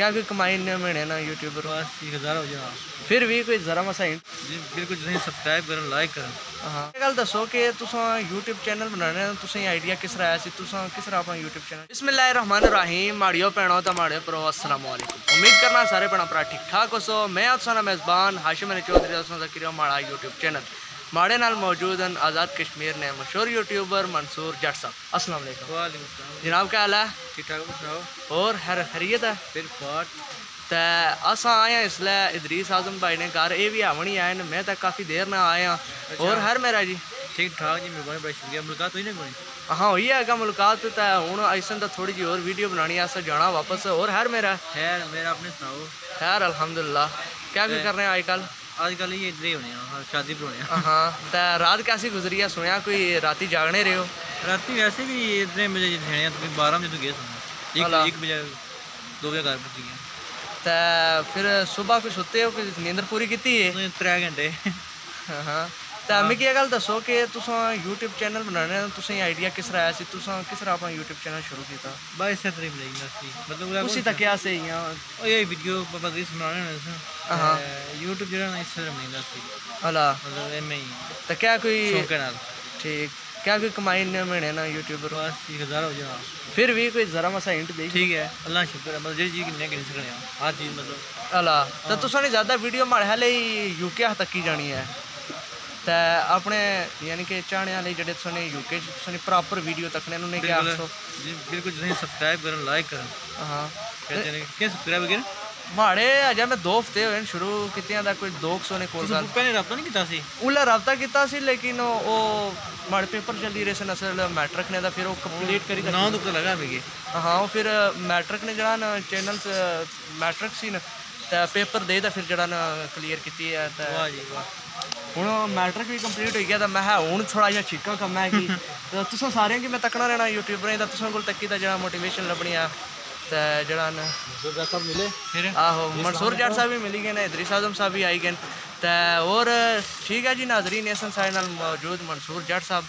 क्या कोई कमाई नहीं में है ना यूट्यूबर बस एक हज़ार हो जाए फिर भी कोई जरा मसा जी बिल्कुल नहीं सब्सक्राइब करें लाइक करें। हाँ। गल दसो कि तुस यूट्यूब चैनल बनाने तुसें आइडिया किस तरह आया सी तुस किस तरह अपना यूट्यूब चैनल बिस्मिल्लाह रहमान रहीम माड़ियो भैनों तो माड़ियो भ्रो असलम उम्मीद करना सारे भैन भरा ठीक ठाक हो सो मैं तुसा मेज़बान हाशिम अली चौधरी तुसा माड़ा यूट्यूब चैनल माड़े नाल मौजूद हैं आज़ाद कश्मीर ने मशहूर यूट्यूबर मंसूर जट साहब। असल जनाब क्या हाल है? ठीक ठाक और हर खरीत है? बिल्कुल ते अस आए हैं इसलिए इदरीस आज़म भाई ने घर ये भी आवन ही आए हैं मैं तो काफ़ी देर ना आए हाँ और हर मेरा जी? ठीक ठाक जी मेहरबानी बड़ा शुक्रिया। मुलाकात हुई ना हाँ हुई है मुलाकात तो हूँ ऐसा तो थोड़ी जी और वीडियो बनानी अस जाना वापस। और हर मेरा? खैर मेरा अपने सुनाओ। खैर अलहमदुल्ला क्या भी कर रहे हैं अजकल आजकल ये इधर ही होने हाँ, शादी पर होने हैं। हाँ तो रात कैसी गुजरी है? सुनया कोई राती जागने रहे हो? रात वैसे भी इतने बजे भेड़े तो बारह बजे तो गए सुना एक बजे दो बजे घर पहुँच गए। तो फिर सुबह कोई सुते हो? कोई नींद पूरी की है? त्रै घंटे। हाँ। हाँ तो मिगी ਇਹ ਗੱਲ ਦੱਸੋ ਕਿ ਤੁਸੀਂ YouTube ਚੈਨਲ ਬਣਾਉਣਾ ਹੈ ਤੁਸੀਂ ਆਈਡੀਆ ਕਿਸ ਤਰ੍ਹਾਂ ਆਇਆ ਸੀ ਤੁਸੀਂ ਕਿਸ ਤਰ੍ਹਾਂ ਆਪਣਾ YouTube ਚੈਨਲ ਸ਼ੁਰੂ ਕੀਤਾ बाईस से तरीक मिलेगी नर्सरी मतलब ਉਸੇ ਤੱਕ ਕਿਆ ਸਹੀ ਆ और ये वीडियो पापा रीस बनाने ना हाँ। यूट्यूब जो है ना इससे नहीं नर्सरी ਹਲਾ मतलब एम ही ਤਾਂ ਕਿਆ ਕੋਈ शौक है नाल ਠੀਕ ਕਿਆ ਕੋਈ ਕਮਾਈ ਇੰਨੇ ਮਹੀਨੇ ਨਾ ਯੂਟਿਊਬਰ बस एक हज़ार हो जाए ਫਿਰ ਵੀ ਕੋਈ ਜ਼ਰਾ ਮਸਾ ਹਿੰਟ ਦੇ ठीक है अल्लाह का शुक्र है मतलब जी चीज़ नहीं गिन सकने हैं हर चीज़ मतलब ਹਲਾ ਤਾਂ ਤੁਸੀਂ ਨੇ ਜ਼ਿਆਦਾ ਵੀਡੀਓ ਮਾੜੇ ਹਲੇ ਯੂਕੇ ਤੱਕ ਹੀ ਜਾਣੀ त अपने यानी कि चाहने आह्ले जेह्ड़े तुसें यूके च तुसें प्रापर वीडियो तक्कने न उ'नेंगी आखो बिल्कुल तुसें सब्सक्राइब करन लाइक करन हां केह् सब्सक्राइब करन माड़े अजय मैं दो हफ्ते होए शुरू कीतियां दा कोई दो सौ ने कोल गल पैह्ले रब्ता नहीं कीता सी उल्लै रब्ता कीता सी लेकिन ओह् माड़े पेपर चली रहे सन असल मैट्रिक ने दा फिर ओह् कंप्लीट करी ना तो पता लगा मिगी हां ओह् फिर मैट्रिक ने जेह्ड़ा न चैनल मैट्रिक सी न ते पेपर देई दा फिर जेह्ड़ा न क्लियर कीती ऐ ते वाह जी वाह ਹੁਣ ਮੈਟ੍ਰਿਕ ਵੀ ਕੰਪਲੀਟ ਹੋ ਗਿਆ ਤਾਂ ਮੈਂ ਹੁਣ ਥੋੜਾ ਜਿਹਾ ਛਿੱਕਾ ਕੰਮ ਹੈ ਕਿ ਤੁਸੀਂ ਸਾਰਿਆਂ ਕਿ ਮੈਂ ਤੱਕਣਾ ਰਹਿਣਾ ਯੂਟਿਊਬਰਾਂ ਤਾਂ ਤੁਸੀਂ ਕੋਲ ਤੱਕੀ ਦਾ ਜਿਹੜਾ ਮੋਟੀਵੇਸ਼ਨ ਲੱਭਣੀ ਆ ਤੇ ਜਿਹੜਾ ਨਾ ਮਨਸੂਰ ਜੱਟ ਸਾਹਿਬ ਮਿਲੇ? ਫਿਰ? ਆਹੋ ਮਨਸੂਰ ਜੱਟ ਸਾਹਿਬ ਵੀ ਮਿਲੀ ਗਏ ਨੇ ਇਦਰੀਸ ਆਜ਼ਮ ਸਾਹਿਬ ਵੀ ਆਈ ਗਏ ਤੇ ਹੋਰ ਠੀਕ ਹੈ ਜੀ ਨਾਜ਼ਰੀਨ ਇਸਨ ਸਾਡੇ ਨਾਲ ਮੌਜੂਦ ਮਨਸੂਰ ਜੱਟ ਸਾਹਿਬ।